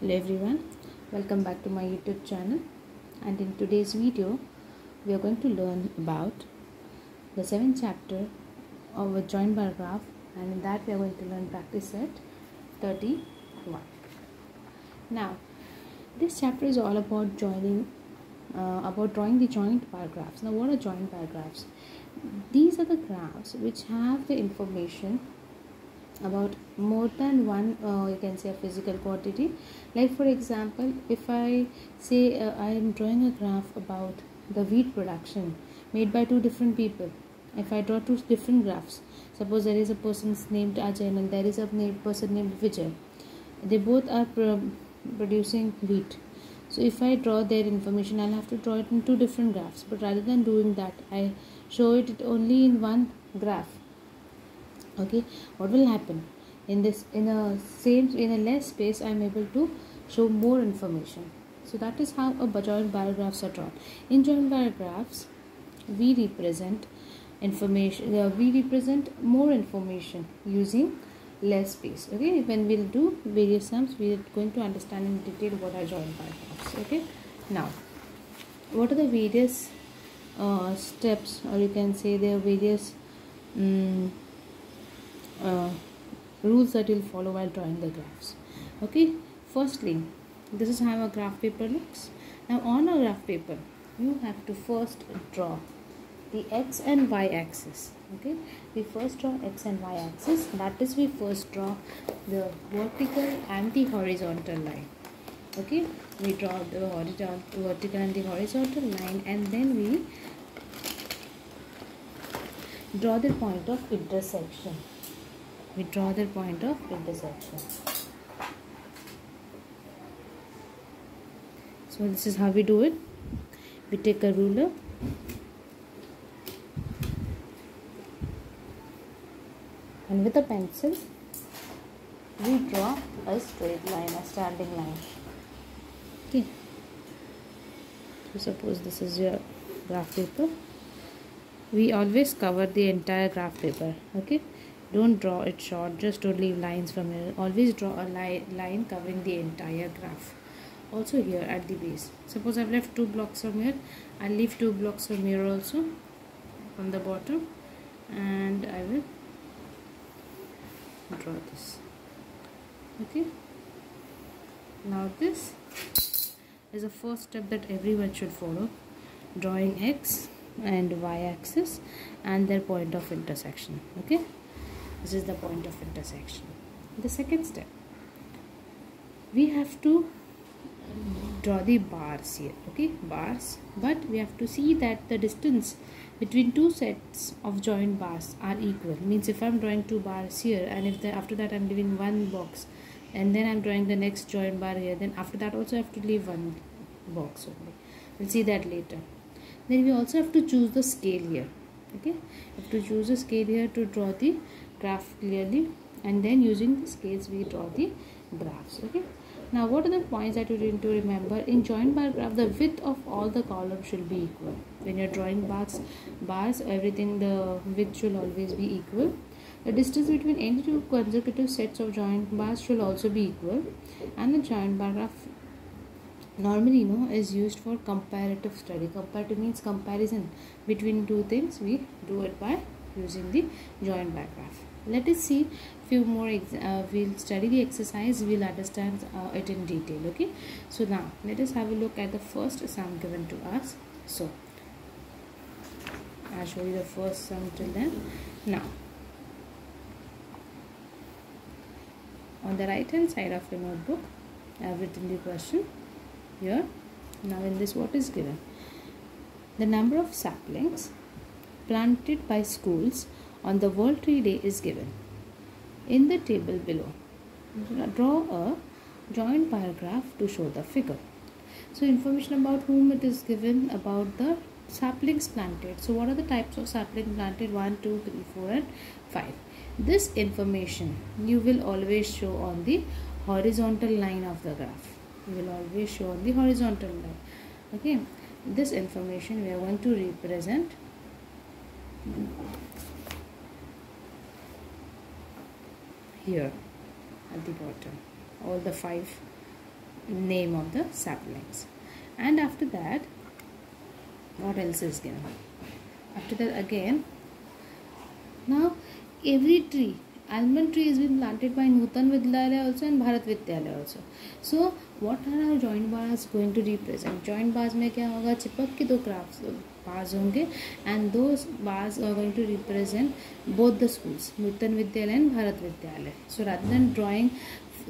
hello everyone welcome back to my youtube channel. And in today's video we are going to learn about the seventh chapter of a joint bar graph and in that we are going to learn practice set 31 now this chapter is all about joining uh, about drawing the joint bar graphs now what are joint bar graphs these are the graphs which have the information about more than one uh, you can say a physical quantity. Like for example if i say uh, i am drawing a graph about the wheat production made by two different people. If i draw two different graphs suppose there is a person named ajay and there is a person named vijay. They both are pro- producing wheat. So if i draw their information i'll have to draw it in two different graphs. But rather than doing that i show it only in one graph okay? What will happen? In this in a same in a less space i'm able to show more information. So that is how a joint bar graphs are drawn. In joint bar graphs we represent information uh, we represent more information using less space. Okay? When we'll do various sums we are going to understand in detail what are joint bar graphs okay? Now what are the various uh, steps or you can say there are various um, uh, rules that you'll follow while drawing the graphs. Okay? Firstly this is how a graph paper looks. Now on a graph paper you have to first draw the x and y axis. Okay? We first draw x and y axis. That is we first draw the vertical and the horizontal line. Okay? We draw the horizontal vertical and the horizontal line and then we draw the point of intersection we draw the point of intersection so this is how we do it. We take a ruler. And with a pencil we draw a straight line a standing line. Okay. So suppose this is your graph paper. We always cover the entire graph paper. Okay don't draw it short just don't leave lines from here. Always draw a li line covering the entire graph. Also here at the base. Suppose i've left two blocks from here i'll leave two blocks from here also on the bottom and i will draw this. Okay? Now this is the first step that everyone should follow. Drawing x and y axis and their point of intersection. Okay this is the point of intersection. The second step. We have to draw the bars here okay? Bars but we have to see that the distance between two sets of joint bars are equal. Means if i'm drawing two bars here and if the, after that i'm leaving one box and then i'm drawing the next joint bar here then after that also i have to leave one box only. We'll see that later. Then we also have to choose the scale here okay? We have to choose a scale here to draw the graph clearly and then using the scales we draw the graphs okay? Now what are the points that you need to remember? In joint bar graph the width of all the columns should be equal. When you're drawing bars bars everything the width should always be equal. The distance between any two consecutive sets of joint bars should also be equal. And the joint bar graph normally you know is used for comparative study. Comparative means comparison between two things. We do it by using the joint bar graph let us see few more uh, we'll study the exercise we'll understand uh, it in detail okay? So now let us have a look at the first sum given to us. So i'll show you the first sum till then. Now on the right hand side of your notebook i have written the question here. Now in this what is given? The number of saplings planted by schools on the World Tree Day is given. In the table below, draw a joint bar graph to show the figure. So information about whom it is given about the saplings planted. So what are the types of sapling planted? 1, 2, 3, 4 and 5. This information you will always show on the horizontal line of the graph. You will always show on the horizontal line. Okay. This information we are going to represent here at the bottom all the five name of the saplings and after that what else is given after that again now every tree almond tree has been planted by Nutan Vidyalaya also and Bharat Vidyalaya also so what are our joint bars going to represent joint bars में क्या होगा चिपक के दो craft पास होंगे। And दो bars are going to represent both the schools Nutan Vidyalaya and Bharat Vidyalaya so rather than drawing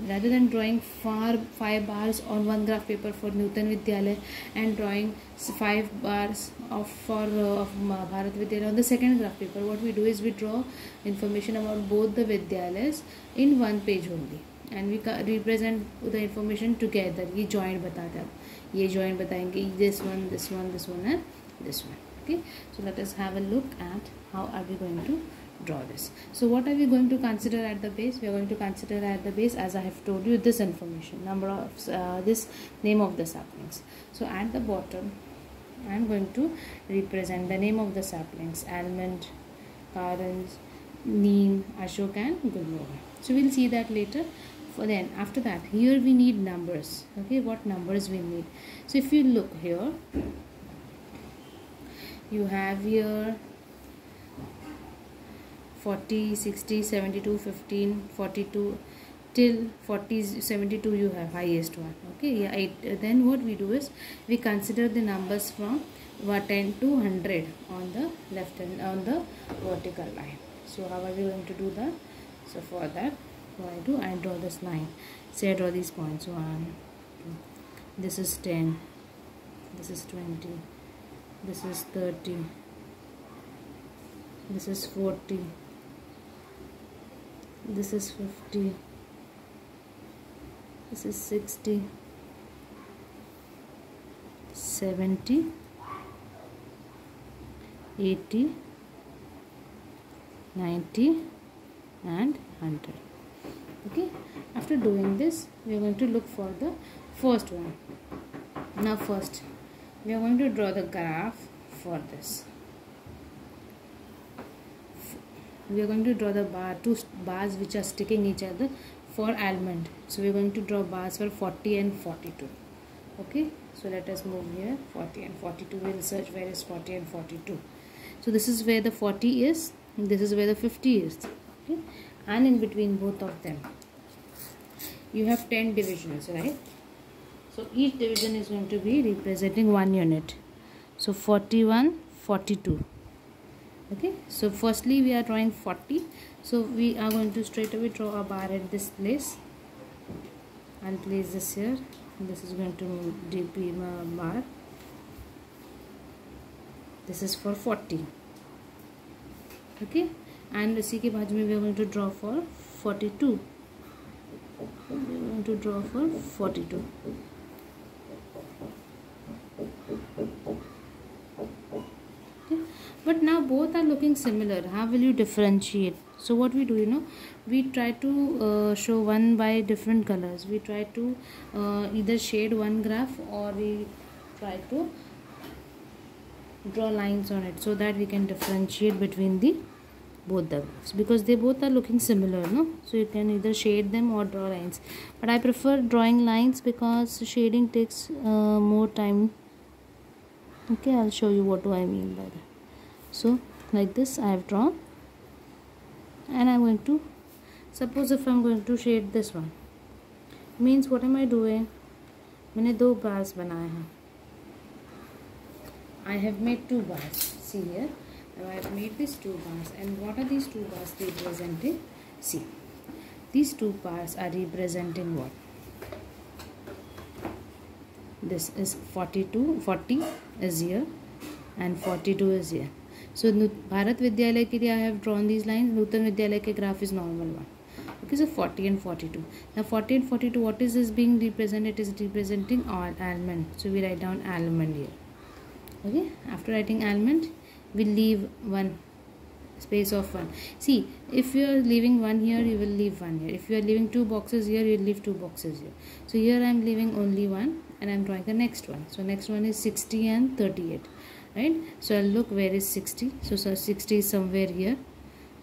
rather than drawing for five bars on one graph paper for Nutan Vidyalaya and drawing five bars of for of Bharat Vidyalaya on the second graph paper what we do is we draw information about both the Vidyalaya in one page होंगी and we represent the information together ये joint बताते हैं आप ये joint बताएँगे this one this one this one है। This one okay? So let us have a look at how are we going to draw this. So what are we going to consider at the base? We are going to consider at the base as i have told you this information number of uh, this name of the saplings. So at the bottom i am going to represent the name of the saplings almond karanj neem ashok and gulmohar. So we'll see that later. For then after that here we need numbers okay? What numbers we need? So if you look here you have here 40 60 72 15 42 till 40 72 you have highest one okay? Yeah it, uh, then what we do is we consider the numbers from 10 to 100 on the left hand on the vertical line. So how are we going to do that? So for that what I do I draw this line. Say I draw these points one two, this is 10 this is 20 this is 30 this is 40 this is 50 this is 60 70 80 90 and 100 okay? After doing this we are going to look for the first one. Now first we are going to draw the graph for this. We are going to draw the bar two bars which are sticking each other for almond. So we're going to draw bars for 40 and 42 okay? So let us move here. 40 and 42 we'll search where is 40 and 42 so this is where the 40 is this is where the 50 is. Okay? And in between both of them. You have 10 divisions right so each division is going to be representing one unit. So 41 42 okay? So firstly we are drawing 40 so we are going to straight away draw a bar at this place. And place this here. This is going to be bar. This is for 40 okay? And see baad we are going to draw for 42 we are going to draw for 42 but now both are looking similar. How will you differentiate? So what we do you know we try to uh, show one by different colors. We try to uh, either shade one graph or we try to draw lines on it so that we can differentiate between the both the graphs. Because they both are looking similar no? So you can either shade them or draw lines. But i prefer drawing lines because shading takes uh, more time. Okay i'll show you what do i mean by that so like this I have drawn and I'm going to suppose if I'm going to shade this one means what am I doing मैंने दो bars बनाए हैं I have made two bars see here I have made these two bars and what are these two bars representing see these two bars are representing what this is 42 40 is here and 42 is here so Bharat Vidyalaya ke I have drawn these lines. Nutan Vidyalaya graph is normal one. Okay, so 40 and 42. Now 40 and 42, what is this being represented? It is representing all almond. So we write down almond here. Okay, after writing almond, we leave one space of one. See, if you are leaving one here, you will leave one here. If you are leaving two boxes here, you will leave two boxes here. So here I am leaving only one and I am drawing the next one. So next one is 60 and 38 right? So I'll look where is 60 so, so 60 is somewhere here.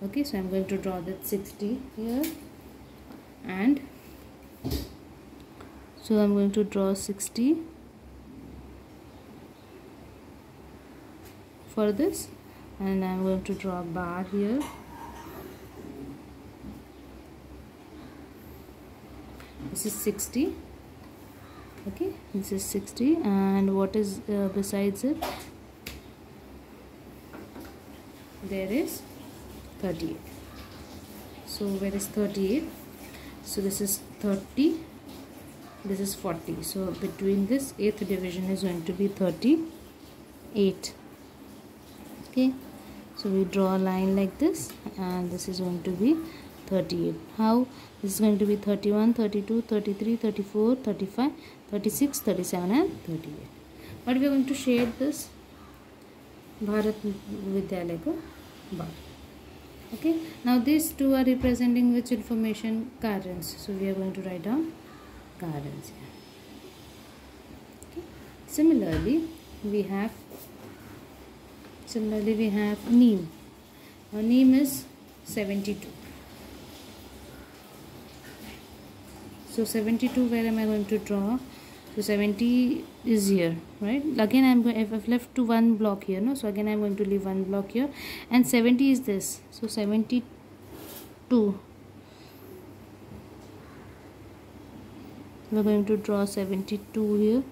Okay so I'm going to draw that 60 here. And so I'm going to draw 60 for this. And I'm going to draw a bar here. This is 60 okay this is 60 and what is uh, besides it there is 38 so where is 38 so this is 30 this is 40 so between this eighth division is going to be 38 okay? So we draw a line like this and this is going to be 38 how? This is going to be 31 32 33 34 35 36 37 and 38 but we are going to shade this Bharat Vidyalaya bar okay. Now these two are representing which information? Karanj so we are going to write down karanj here okay. similarly we have similarly we have neem. Our neem is 72 so 72 where am i going to draw so 70 is here right? Again i'm going if i've left to one block here no? So again i'm going to leave one block here. And 70 is this. So 72 we're going to draw 72 here.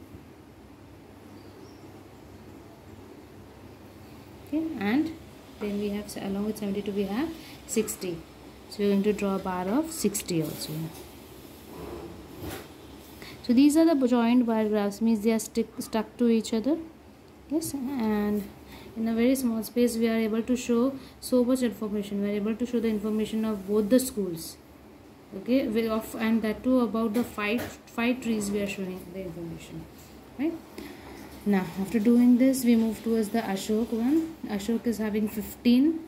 Okay and then we have along with 72 we have 60 so we're going to draw a bar of 60 also so these are the joined bar graphs means they are stick, stuck to each other. Yes and in a very small space we are able to show so much information. We are able to show the information of both the schools. Okay of and that too about the five five trees we are showing the information. Right? Now after doing this we move towards the ashok one. Ashok is having 15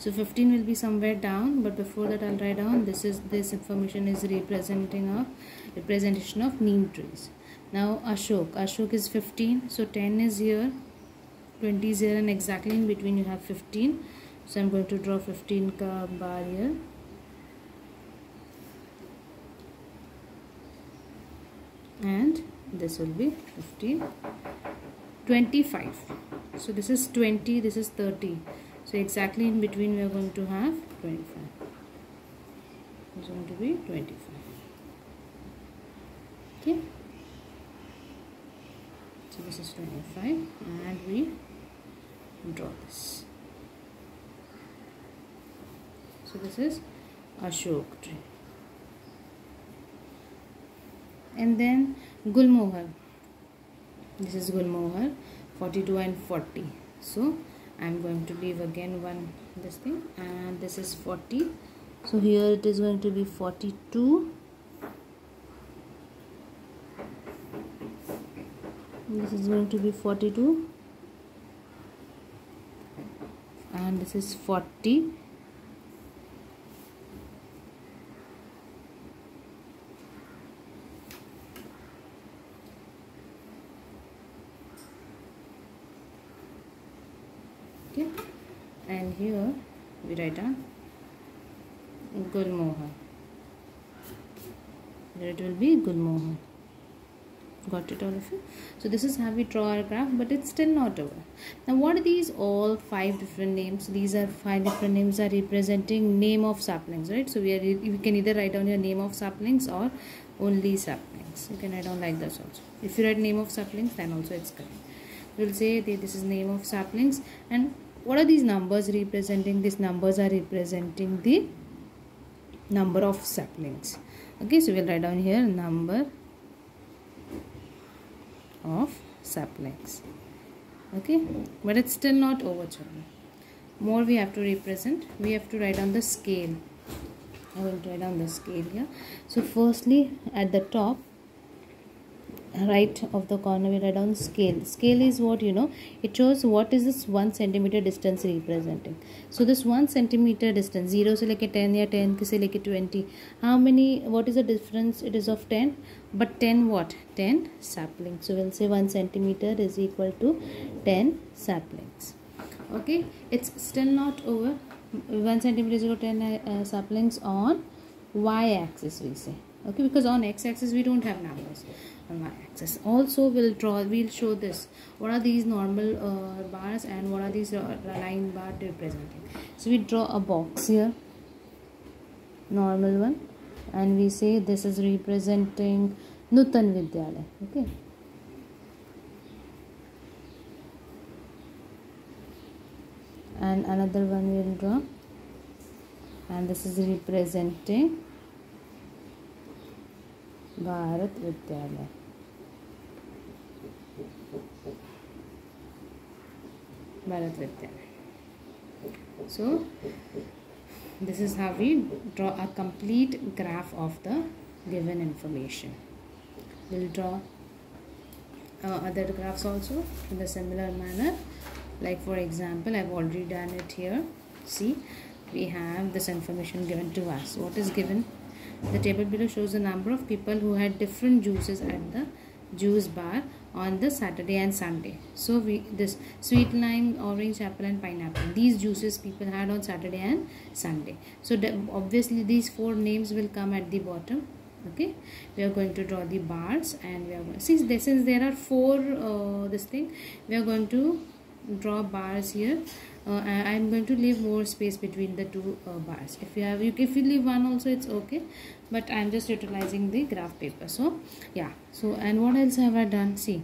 so 15 will be somewhere down but before that i'll write down. This is this information is representing a representation of neem trees. Now ashok. Ashok is 15 so 10 is here. 20 is here and exactly in between you have 15 so i'm going to draw 15 ka bar here. And this will be 15 25 so this is 20 this is 30 so exactly in between we are going to have 25 it's going to be 25 okay. So this is 25 and we draw this. So this is ashok tree. And then gulmohar. This is gulmohar 42 and 40 so I'm going to leave again one this thing and this is 40 so here it is going to be 42 this is going to be 42 and this is 40 okay. And here we write down Gulmohar. It will be Gulmohar got it all of you? So this is how we draw our graph but it's still not over. Now what are these? All five different names. These are five different names are representing name of saplings right? So we are we can either write down your name of saplings or only saplings. You can write down like this also. If you write name of saplings then also it's correct. We'll say that this is name of saplings. And what are these numbers representing? These numbers are representing the number of saplings. Okay so we'll write down here number of saplings okay? But it's still not over children more we have to represent. We have to write on the scale. I will write on the scale here. So firstly at the top right of the corner we write down scale. Scale is what you know it shows what is this one centimeter distance representing. So this one centimeter distance 0 se leke 10 ya 10 se leke 20 how many what is the difference? It is of 10 but 10 what? 10 saplings. So we'll say 1 centimeter is equal to 10 saplings. Okay? It's still not over. 1 centimeter is equal to 10 uh, saplings on y axis we say. Okay? Because on x-axis we don't have numbers on y-axis also we'll draw we'll show this. What are these normal uh, bars and what are these uh, line bar representing so we draw a box here normal one and we say this is representing Nutan Vidyalaya okay? And another one we'll draw and this is representing Bharat Vidyalaya So this is how we draw a complete graph of the given information. We'll draw uh, other graphs also in the similar manner. Like for example I've already done it here. See we have this information given to us. What is given? The table below shows the number of people who had different juices at the juice bar on the Saturday and Sunday. So we this sweet lime, orange, apple and pineapple. These juices people had on Saturday and Sunday. So the, obviously these four names will come at the bottom. Okay, we are going to draw the bars and we are going since this since there are four uh, this thing we are going to draw bars here uh, I am going to leave more space between the two uh, bars. If you have you if you leave one also it's okay. But I am just utilizing the graph paper. So yeah. So and what else have I done? See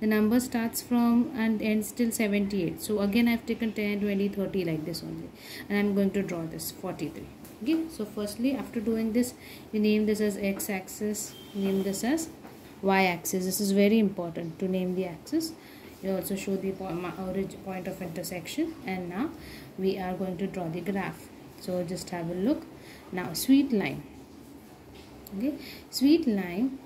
the number starts from and ends till 78 so again I've taken 10 20 30 like this only. And I'm going to draw this 43 okay? So firstly after doing this you name this as x-axis name this as y-axis this is very important to name the axis we also show the average point of intersection. And now we are going to draw the graph. So just have a look. Now sweet lime. Okay. Sweet lime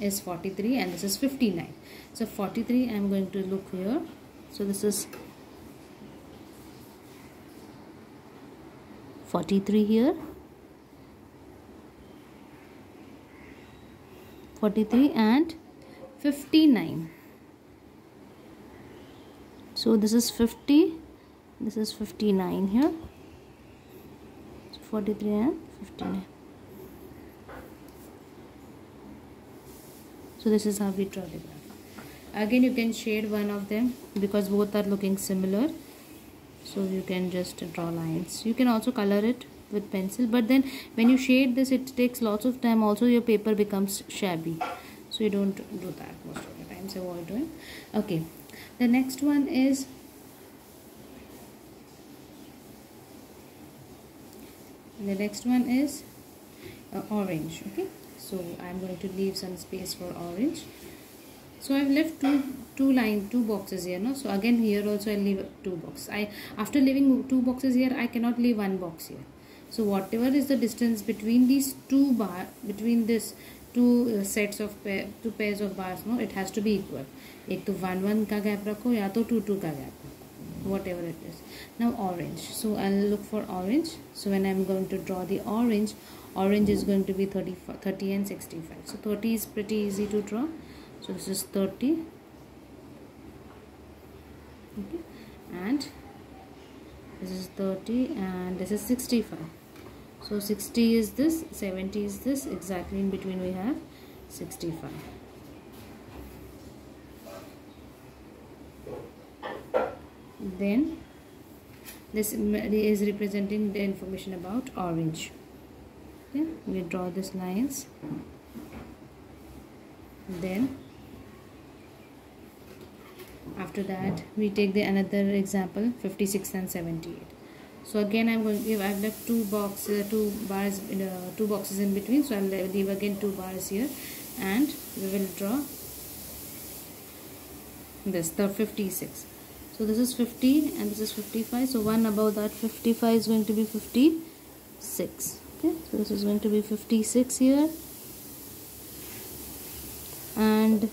is 43 and this is 59 so 43 i'm going to look here. So this is 43 here. 43 and 59 so this is 50 this is 59 here. So 43 and 59 so this is how we draw the graph. Again you can shade one of them because both are looking similar. So you can just draw lines. You can also color it with pencil but then when you shade this it takes lots of time. Also your paper becomes shabby. So you don't do that most of the times avoid doing. Okay the next one is the next one is uh, orange okay? So i'm going to leave some space for orange. So i've left two two line two boxes here no? So again here also i'll leave two boxes i after leaving two boxes here i cannot leave one box here. So whatever is the distance between these two bar between this two uh, sets of pair, two pairs of bars no it has to be equal एक तो one one का gap रखो या तो to to का gap whatever it is now orange so i'll look for orange so when i'm going to draw the orange orange is going to be 30 30 and 65 so 30 is pretty easy to draw so this is 30 okay and this is 30 and this is 65 so 60 is this 70 is this exactly in between we have 65 then this is representing the information about orange. Okay we draw these lines. Then after that we take the another example 56 and 78 so again i'm going to give i've left two boxes uh, two bars uh, two boxes in between. So i'll leave again two bars here. And we will draw this the 56 so this is 50 and this is 55 so one above that 55 is going to be 56 okay? So this is going to be 56 here. And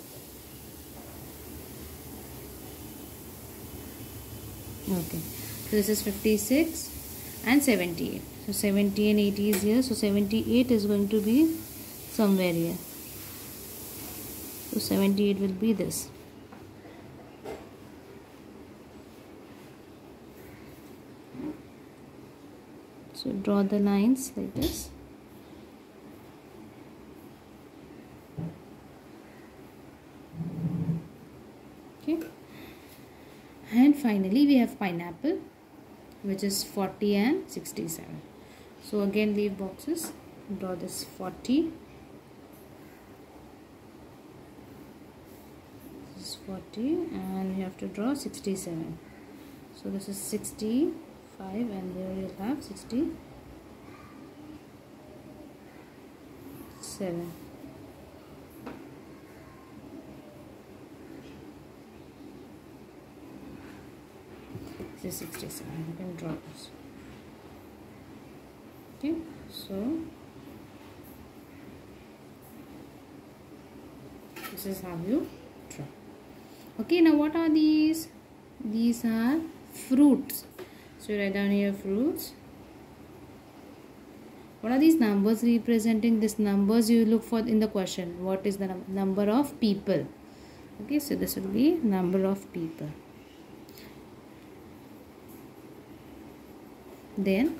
okay so this is 56 and 78. So 70 and 80 is here. So 78 is going to be somewhere here. So 78 will be this. So draw the lines like this. Okay. And finally we have pineapple which is 40 and 67 so again leave boxes. Draw this 40 this is 40 and you have to draw 67 so this is 65 and there you have 67 this is 67 you can draw this. Okay so this is how you draw. Okay now what are these? These are fruits. So write down here fruits. What are these numbers representing? These numbers you look for in the question. What is the num number of people? Okay so this will be number of people then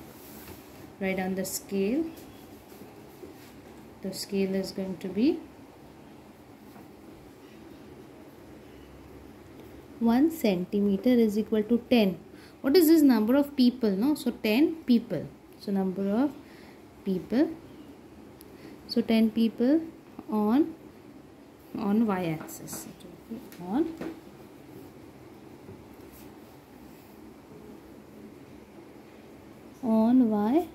write down the scale the scale is going to be 1 centimeter is equal to 10 what is this number of people no? So 10 people. So number of people. So 10 people on on y axis on on y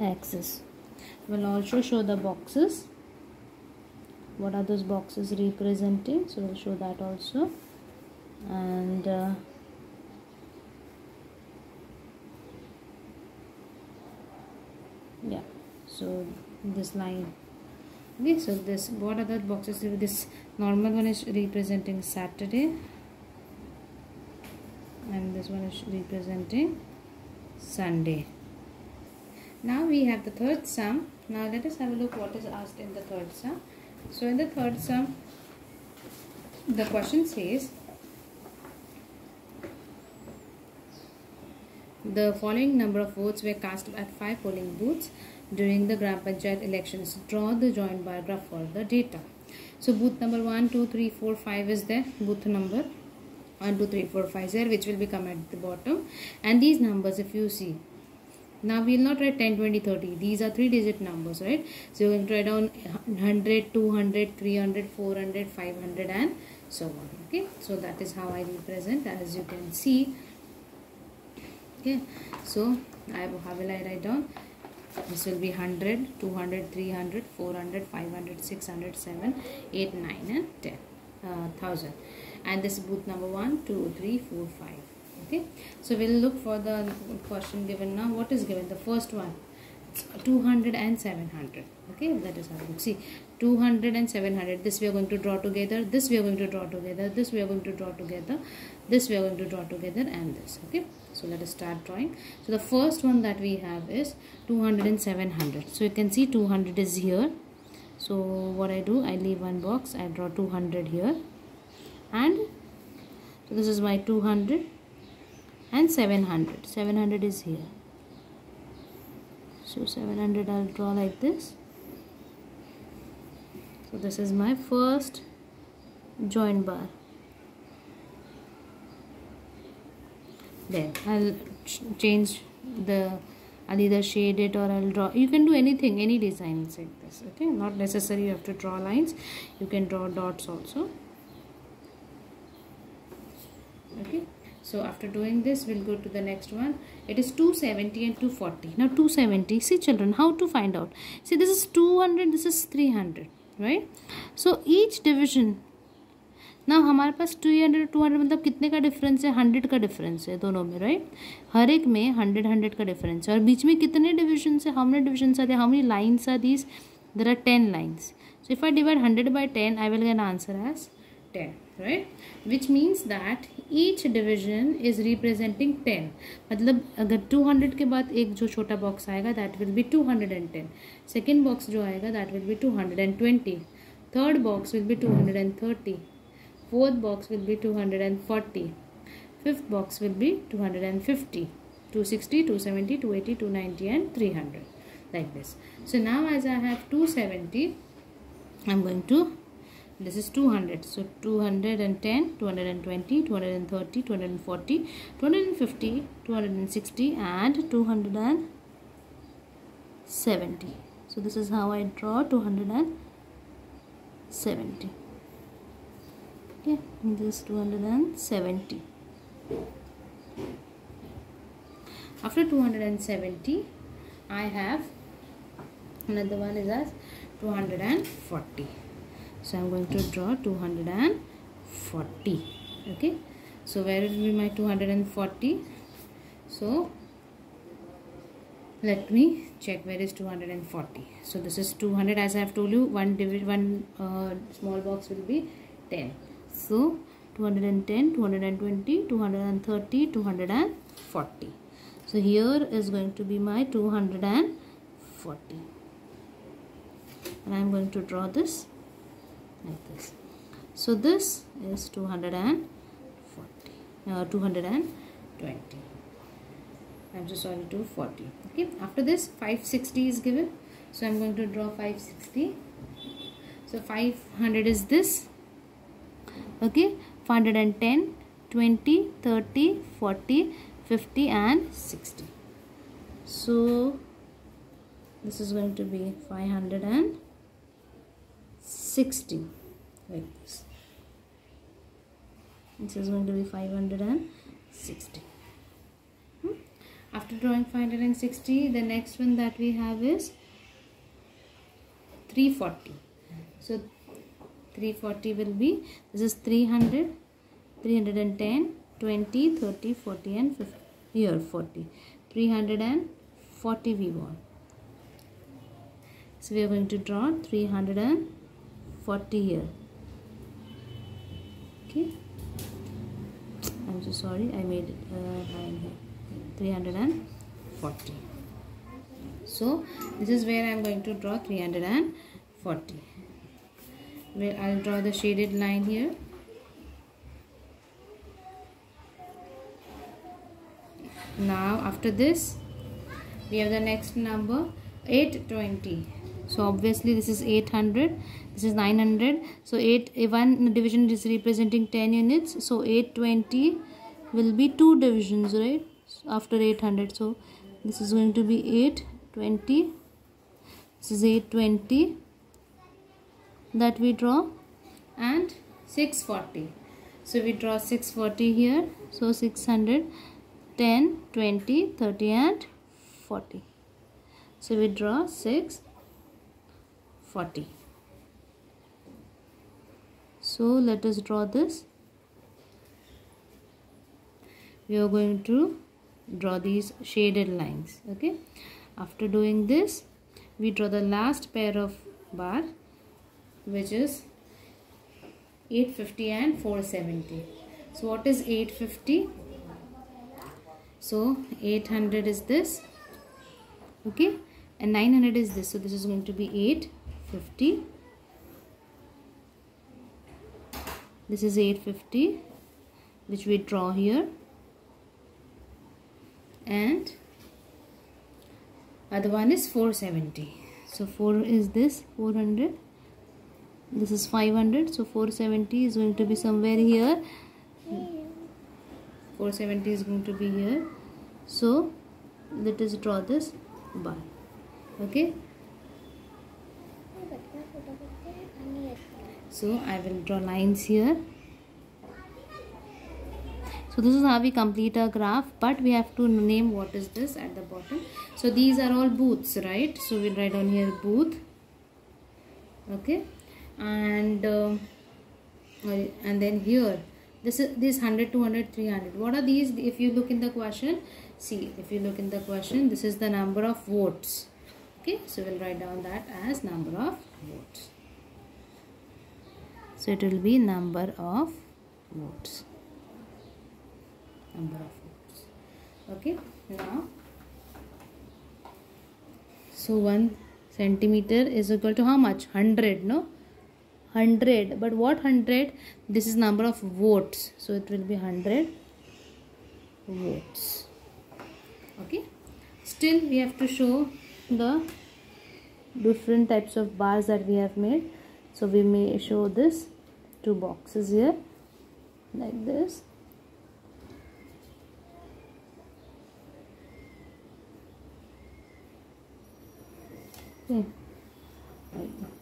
axis. We'll also show the boxes. What are those boxes representing? So we'll show that also. And uh, yeah. So this line. Okay so this what are the boxes? This normal one is representing saturday. And this one is representing sunday now we have the third sum now let us have a look what is asked in the third sum so in the third sum the question says The following number of votes were cast at five polling booths during the Gram Panchayat elections. Draw the joint bar graph for the data. So booth number 1, 2, 3, 4, 5 is there. Booth number 1, 2, 3, 4, 5 is there which will become at the bottom. And these numbers if you see. Now we will not write 10, 20, 30. These are 3 digit numbers, right? So you can write down 100, 200, 300, 400, 500 and so on. Okay. So that is how I represent as you can see okay so I how will I write down this will be 100 200 300 400 500 600 7 8 9 and 10 uh, Uh, thousand. And this is booth number 1 2 3 4 5 okay? So we'll look for the question given now. What is given? The first one 200 and 700 okay? That is how you see 200 and 700 this we are going to draw together this we are going to draw together this we are going to draw together this we are going to draw together and this. Okay? So let us start drawing. So the first one that we have is 200 and 700 so you can see 200 is here so what I do I leave one box I draw 200 here. And so this is my 200 and 700 700 is here. So 700 I'll draw like this. So this is my first joint bar. Then I'll ch change the I'll either shade it or I'll draw. You can do anything any designs like this okay? Not necessary you have to draw lines. You can draw dots also. Okay? So after doing this we'll go to the next one. It is 270 and 240 now 270 see children how to find out? See this is 200 this is 300 right? So each division ना हमारे पास two hundred two hundred मतलब कितने का difference है? Hundred का difference है दोनों में राइट हर एक में हंड्रेड हंड्रेड का डिफरेंस है। और बीच में कितने डिविजन है? हमने division are how many lines are these there are ten lines so if I divide hundred by ten I will gain answer as ten right which means that each division is representing ten मतलब अगर two hundred के बाद एक जो छोटा box आएगा that will be two hundred and ten second box जो आएगा that will be two hundred and twenty third box will be two hundred and thirty fourth box will be 240 fifth box will be 250 260 270 280 290 and 300 like this so now as i have 270 i'm going to this is 200 so 210 220 230 240 250 260 and 270 so this is how I draw 270 okay this is 270 after 270 I have another one is as 240 so I'm going to draw 240 okay? So where will be my 240 so let me check where is 240 so this is 200 as I have told you one division one uh, small box will be 10 so 210 220 230 240 so here is going to be my 240 and I'm going to draw this like this. So this is 240 uh, 220 I'm just sorry 240 okay. After this 560 is given. So I'm going to draw 560 so 500 is this okay 510 20 30 40 50 and 60 so this is going to be 560 like this. This is going to be 560 hmm? after drawing 560 the next one that we have is 340 so 340 will be this is 300 310 20 30 40 and 50 here 40 340 we want. So we are going to draw 340 here. Okay? I'm so sorry I made it uh, line here. 340 so this is where I'm going to draw 340 where I'll draw the shaded line here. Now after this we have the next number 820 so obviously this is 800 this is 900 so 8 eh, one division is representing 10 units. So 820 will be two divisions right? After 800 so this is going to be 820 this is 820 that we draw and 640 so we draw 640 here. So 600 10 20 30 and 40 so we draw 6 40 so let us draw this. We are going to draw these shaded lines okay? After doing this we draw the last pair of bar which is 850 and 470 so what is 850 so 800 is this okay? And 900 is this. So this is going to be 850 this is 850 which we draw here. And other one is 470 so 4 is this 400 this is 500 so 470 is going to be somewhere here. 470 is going to be here. So let us draw this bar okay? So I will draw lines here. So this is how we complete our graph but we have to name what is this at the bottom. So these are all booths right? So we'll write on here booth okay and uh, and then here. This is this 100 200 300 what are these? If you look in the question see if you look in the question this is the number of votes. Okay so we'll write down that as number of votes. So it will be number of votes. Number of votes. Okay now. So 1 centimeter is equal to how much? 100 no 100 but what 100 this is number of votes. So it will be 100 votes. Okay? Still we have to show the different types of bars that we have made. So we may show this two boxes here like this. Okay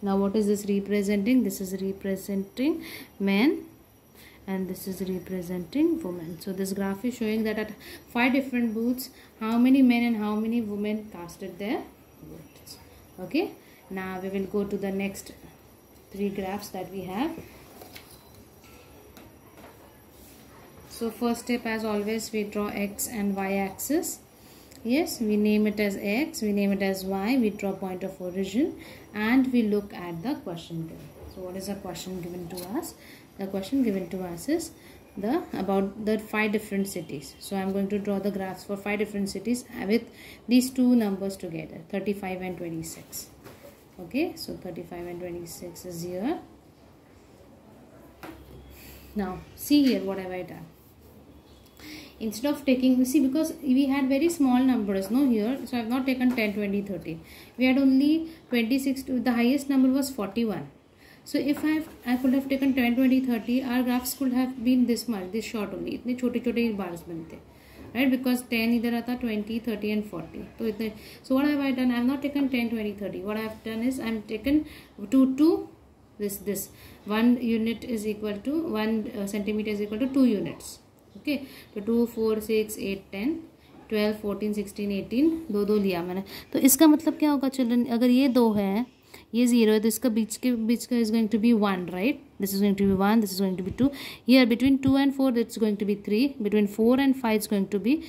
now what is this representing? This is representing men and this is representing women. So this graph is showing that at five different booths how many men and how many women casted their votes. Okay? Now we will go to the next three graphs that we have. So first step as always we draw x and y axis yes we name it as x we name it as y we draw point of origin and we look at the question given. So what is the question given to us? The question given to us is the about the five different cities. So i'm going to draw the graphs for five different cities with these two numbers together 35 and 26 okay so 35 and 26 is here. Now see here what have i done instead of taking you see because we had very small numbers no here so i have not taken 10 20 30 we had only 26 to, the highest number was 41 so if i have i could have taken 10 20 30 our graphs could have been this much this short only itne chote chote bars bante right? Because 10 idhar aata 20 30 and 40 so itne, so what have i done? I have not taken 10 20 30 what i have done is i'm taken 2 2 this this. 1 unit is equal to 1 uh, centimeter is equal to 2 units okay तो two four six eight ten twelve fourteen sixteen eighteen दो दो लिया मैंने। तो इसका मतलब क्या होगा चिल्ड्रन अगर ये दो है, ये ज़ीरो है तो इसका बीच के, बीच का is going to be one right this is going to be one this is going to be two here between two and four it's going to be three between four and five is going to be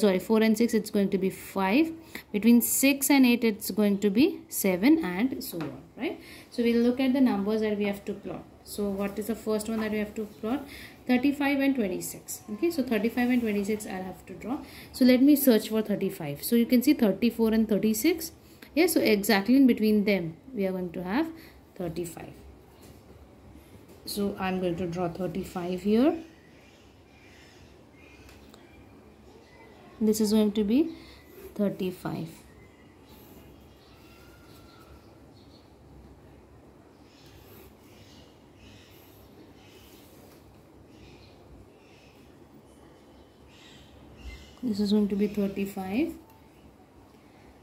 sorry 4 and 6 it's going to be 5 between 6 and 8 it's going to be 7 and so on, right? So we'll look at the numbers that we have to plot. So is the first one that we have to plot? 35 and 26 okay so 35 and 26 i'll have to draw. So let me search for 35 so you can see 34 and 36 yeah so exactly in between them we are going to have 35 so i'm going to draw 35 here. This is going to be 35 this is going to be 35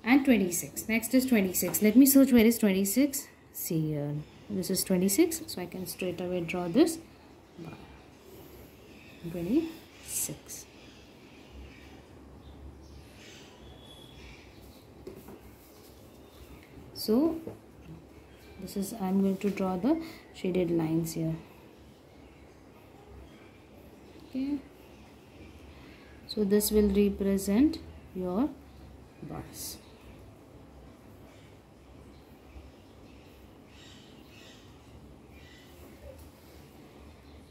and 26 next is 26 let me search where is 26 see here. This is 26 so I can straight away draw this. 26 so this is I'm going to draw the shaded lines here. Okay so this will represent your bars.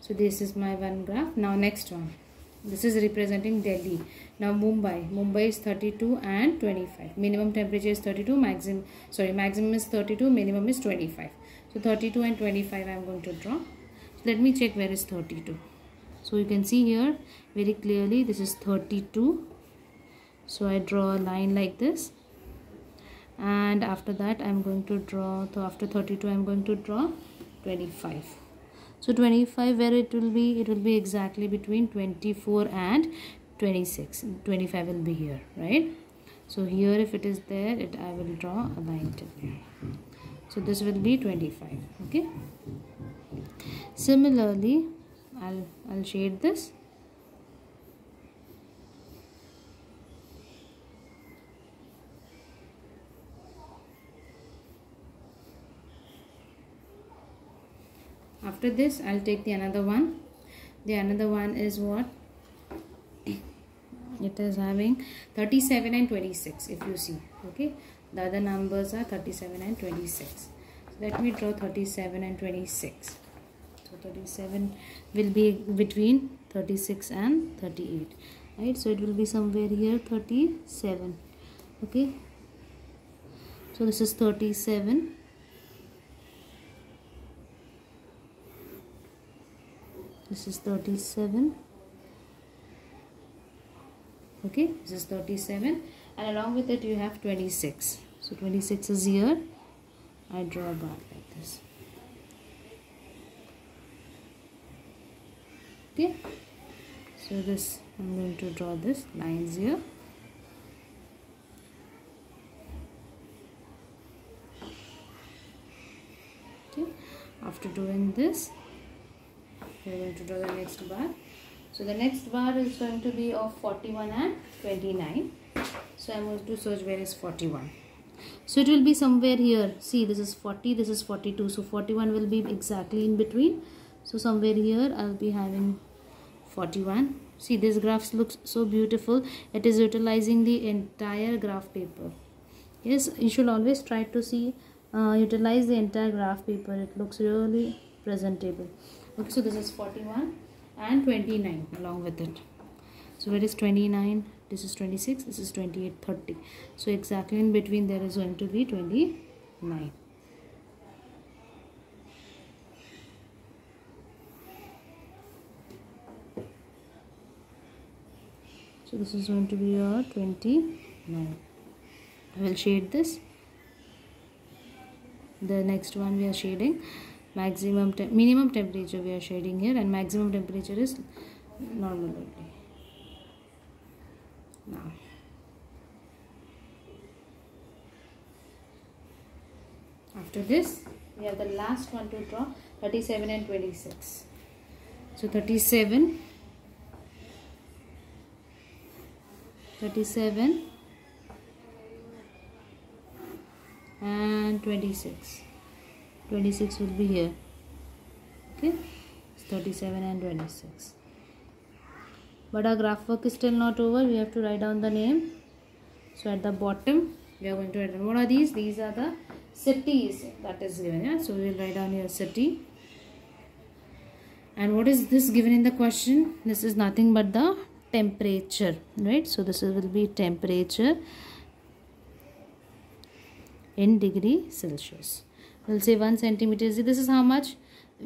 So this is my one graph. Now next one. This is representing Delhi. Now Mumbai. Mumbai is 32 and 25 minimum temperature is 32 maximum sorry maximum is 32 minimum is 25 so 32 and 25 I am going to draw. So let me check where is 32 so you can see here very clearly this is 32 so I draw a line like this. And after that I'm going to draw so after 32 I'm going to draw 25 so 25 where it will be? It will be exactly between 24 and 26 25 will be here right? So here if it is there it I will draw a line to here so this will be 25 okay? Similarly I'll I'll shade this. After this I'll take the another one. The another one is what? It is having 37 and 26 if you see okay? The other numbers are 37 and 26 so let me draw 37 and 26 so 37 will be between 36 and 38 right? So it will be somewhere here 37 okay? So this is 37 this is 37 okay? This is 37 and along with it you have 26 so 26 is here. I draw a bar like this okay? So this i'm going to draw this lines here. Okay after doing this we're going to draw the next bar. So the next bar is going to be of 41 and 29 so i'm going to search where is 41 so it will be somewhere here. See this is 40 this is 42 so 41 will be exactly in between. So somewhere here i'll be having 41 see this graph looks so beautiful. It is utilizing the entire graph paper. Yes you should always try to see uh, utilize the entire graph paper. It looks really presentable. Okay so this is 41 and 29 along with it. So where is 29 this is 26 this is 28 30 so exactly in between there is going to be 29 so this is going to be your 29 I will shade this. The next one we are shading maximum te minimum temperature we are shading here and maximum temperature is normal only. Now. After this we have the last one to draw 37 and 26 so 37 37 and 26 26 will be here. Okay? It's 37 and 26 but our graph work is still not over. We have to write down the name. So at the bottom we are going to write down. What are these? These are the cities that is given yeah? So we will write down here city and what is this given in the question? This is nothing but the temperature right so this will be temperature in degree celsius we'll say 1 centimeter this is how much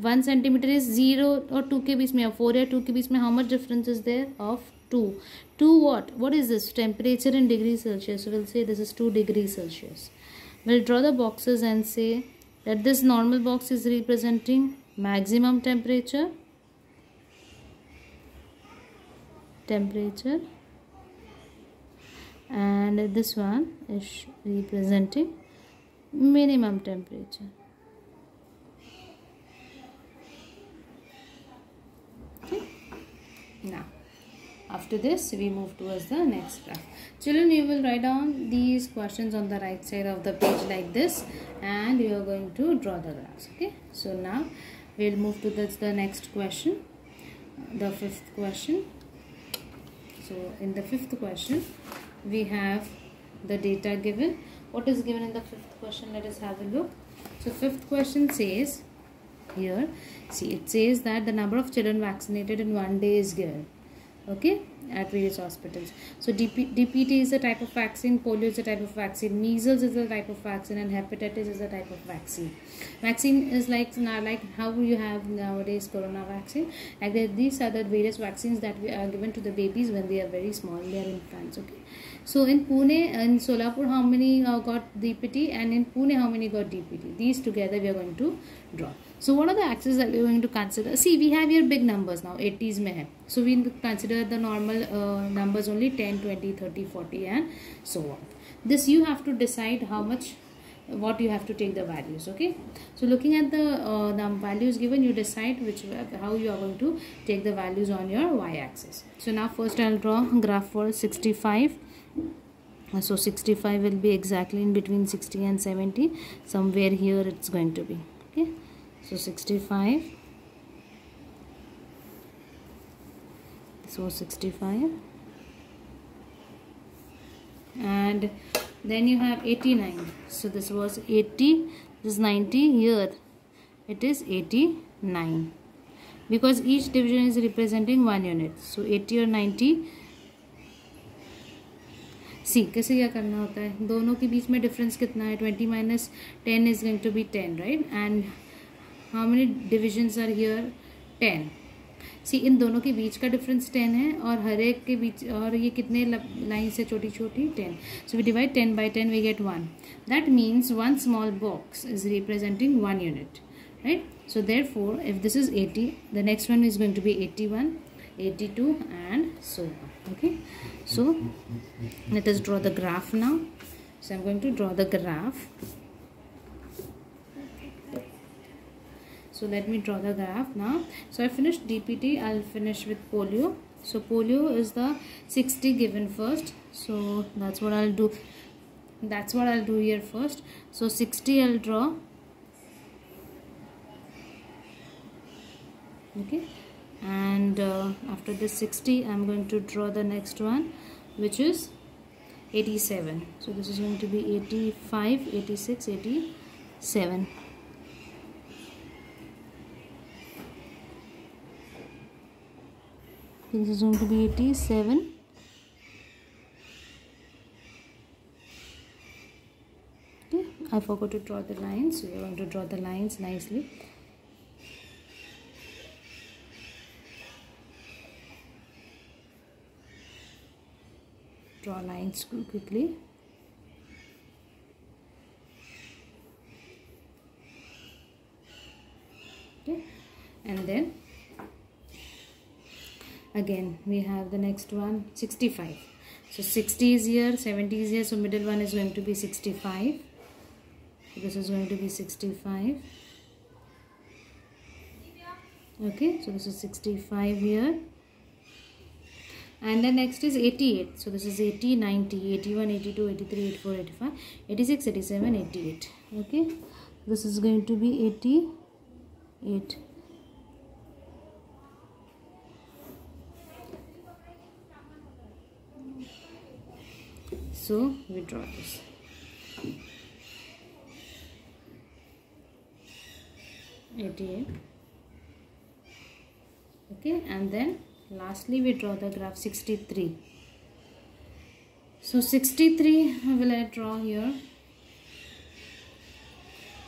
1 centimeter is 0 or 2 के बीच में 4 या 2 के बीच में how much difference is there of 2 2 what what is this temperature in degree celsius so we'll say this is 2 degree celsius we'll draw the boxes and say that this normal box is representing maximum temperature temperature. And this one is representing minimum temperature. Now after this we move towards the next graph. Children you will write down these questions on the right side of the page like this and you are going to draw the graphs okay? So now we'll move to this the next question the fifth question so in the fifth question we have the data given. What is given in the fifth question? Let us have a look. So fifth question says here see it says that the number of children vaccinated in one day is given okay at various hospitals so DP, dpt is a type of vaccine polio is a type of vaccine measles is a type of vaccine and hepatitis is a type of vaccine vaccine is like now like how you have nowadays corona vaccine and these are the various vaccines that we are given to the babies when they are very small they are infants okay so in Pune and Solapur, how many uh, got DPT and in Pune, how many got DPT? These together we are going to draw. So what are the axes that we are going to consider? See, we have here big numbers now, 80s mein hai. So we consider the normal uh, numbers only 10, 20, 30, 40 and so on. This you have to decide how much what you have to take the values okay so looking at the uh, the values given you decide which how you are going to take the values on your y-axis so now first i'll draw graph for 65 so 65 will be exactly in between 60 and 70 somewhere here it's going to be okay so 65 so 65 and then you have 89 so this was 80 this is 90 here it is 89 because each division is representing one unit so 80 or 90 सी कैसे क्या करना होता है दोनों के बीच में difference कितना है twenty minus ten is going to be ten right and how many divisions are here ten see इन दोनों के बीच का डिफरेंस टेन है और हर एक के बीच, और ये कितने लाइन से छोटी छोटी ten so we divide ten by ten we get one that means one small box is representing one unit right so, therefore, if this is 80 the next one is going to be 81 82 and so on, okay? So, let us draw the graph now. So, i'm going to draw the graph. So let me draw the graph now. So i finished dpt i'll finish with polio. So polio is the 60 given first. So that's what i'll do. That's what i'll do here first. So 60 i'll draw. Okay. And uh, after this 60 I'm going to draw the next one which is 87 so this is going to be 85 86 87 this is going to be 87 okay I forgot to draw the lines. We are going to draw the lines nicely. Draw lines quickly. Okay and then again we have the next one 65 so 60 is here 70 is here so middle one is going to be 65 this is going to be 65 okay so this is 65 here. And the next is 88 so this is 80 90 81 82 83 84 85 86 87 88 okay this is going to be 88 so we draw this Eighty-eight. Okay, and then lastly we draw the graph 63 so 63 will I draw here?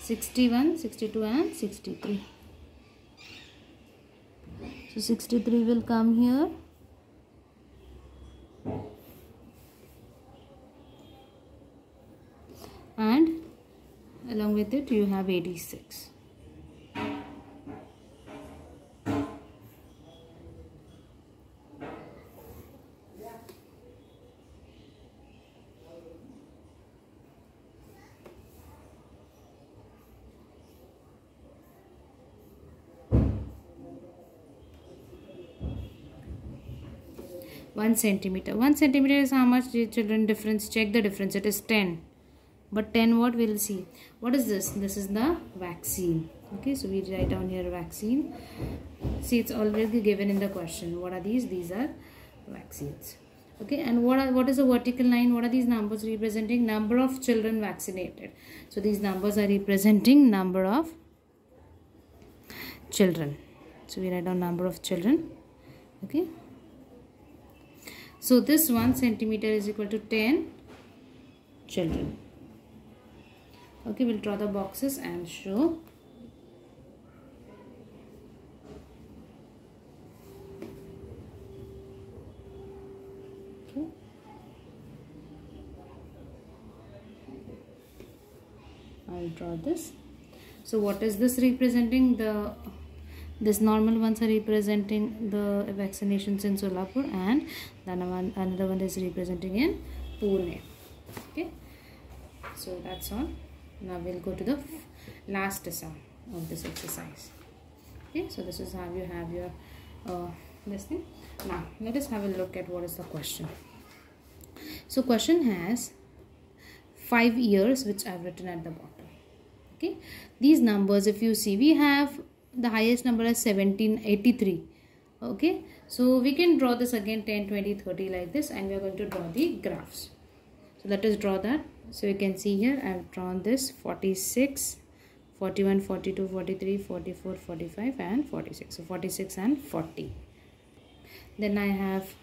61 62 and 63 so 63 will come here and along with it you have 86 1 centimeter. 1 centimeter is how much children difference check the difference. It is 10 but 10 what we'll see. What is this? This is the vaccine. Okay so we write down here vaccine. See it's already given in the question. What are these? These are vaccines. Okay and what are what is a vertical line? What are these numbers representing? Number of children vaccinated. So these numbers are representing number of children. So we write down number of children. Okay. So this 1 centimeter is equal to 10 children. Okay, we'll draw the boxes and show. Okay. I'll draw this. So what is this representing? The this normal ones are representing the vaccinations in Solapur and then one, another one is representing in Pune okay so that's all now we'll go to the last sum of this exercise. Okay so this is how you have your uh, this thing. Now let us have a look at what is the question. So question has five years which I've written at the bottom. Okay these numbers if you see we have the highest number is 1783 okay so we can draw this again 10 20 30 like this and we are going to draw the graphs. So let us draw that so you can see here i have drawn this 46 41 42 43 44 45 and 46 so 46 and 40 then i have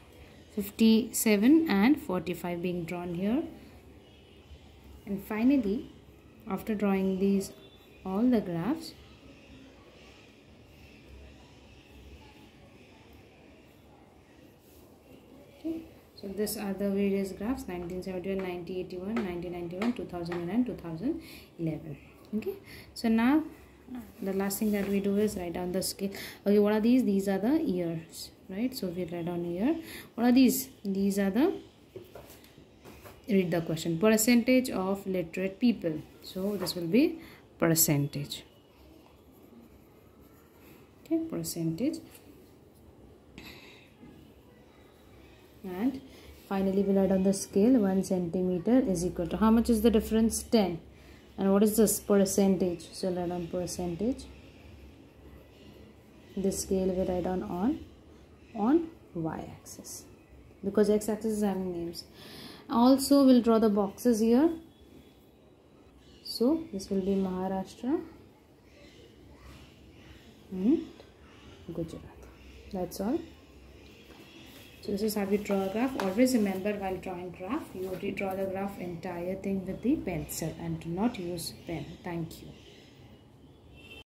57 and 45 being drawn here. And finally after drawing these all the graphs So these are the various graphs 1971, 1981, 1991, 2009, 2011. Okay. So now the last thing that we do is write down the scale. Okay what are these? These are the years right? So we write down here what are these? These are the read the question. Percentage of literate people. So this will be percentage. Okay percentage. And finally we'll add on the scale 1 centimeter is equal to how much is the difference? 10 and what is this percentage? So write on percentage. This scale we write on on on y-axis because x-axis is having names. Also we'll draw the boxes here. So this will be Maharashtra and Gujarat. That's all so this is how we draw a graph. Always remember while drawing graph you redraw the graph entire thing with the pencil and do not use pen. Thank you